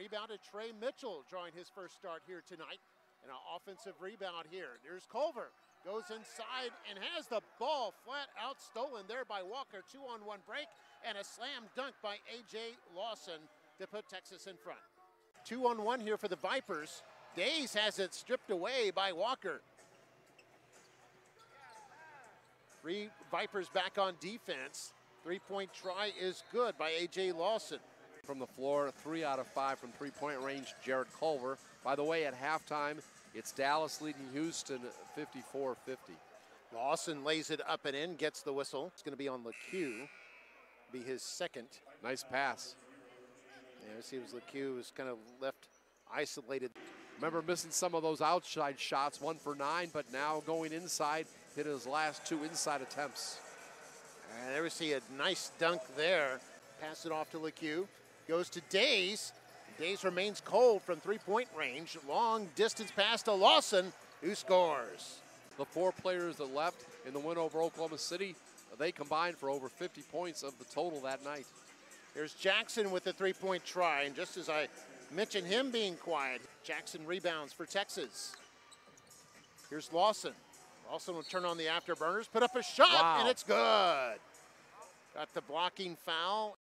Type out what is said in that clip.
Rebounded Trey Mitchell drawing his first start here tonight. And an offensive rebound here. There's Culver. Goes inside and has the ball flat out stolen there by Walker. Two on one break and a slam dunk by A.J. Lawson to put Texas in front. Two on one here for the Vipers. Days has it stripped away by Walker. Three Vipers back on defense. Three point try is good by A.J. Lawson. From the floor, three out of five from three point range, Jarrett Culver. By the way, at halftime, it's Dallas leading Houston 54 50. Lawson lays it up and in, gets the whistle. It's going to be on LeCue. Be his second. Nice pass. Yeah, see, it was LeCue was kind of left isolated. Remember missing some of those outside shots, one for nine, but now going inside, hit his last two inside attempts. And there we see a nice dunk there. Pass it off to LeCue. Goes to Days. Days remains cold from three-point range. Long distance pass to Lawson, who scores. The four players that left in the win over Oklahoma City, they combined for over 50 points of the total that night. Here's Jackson with the three-point try, and just as I mentioned him being quiet, Jackson rebounds for Texas. Here's Lawson. Lawson will turn on the afterburners, put up a shot, wow. and it's good. Got the blocking foul.